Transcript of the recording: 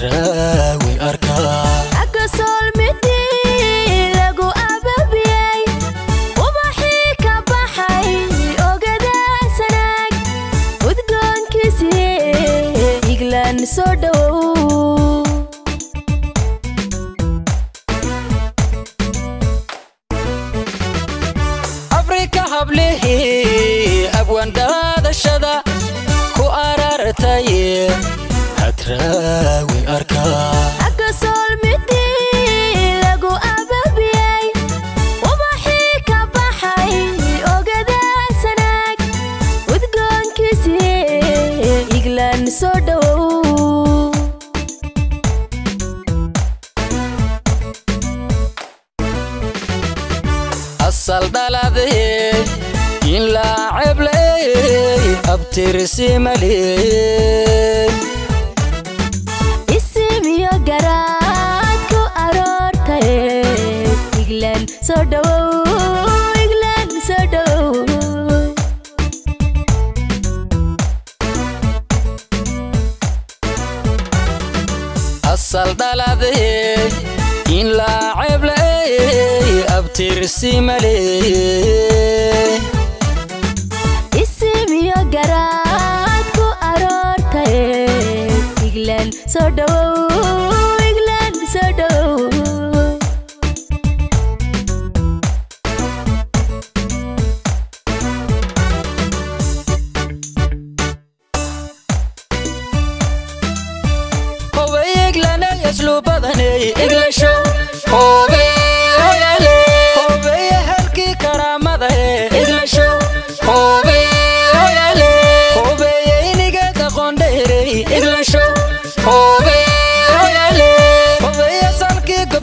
hadraawi arkaa xagga soolmidii lagu ababiyey ubaxii ka baxay ogadasanaag udgoonkiisii iglan soo dhowow afrika hablihii abwaandaadashada ku arartaye rawi arkaa Akka solmiti lagu ababiyay Ubaxii ka baxay ogadaasanag Udgoonkiisii iglaan soo dhawow Asal dhaladee in laacib leey Abtirisi malee in laacebley abtirisimalee isimiyo garaad ku aroortaye iglan soo dhowow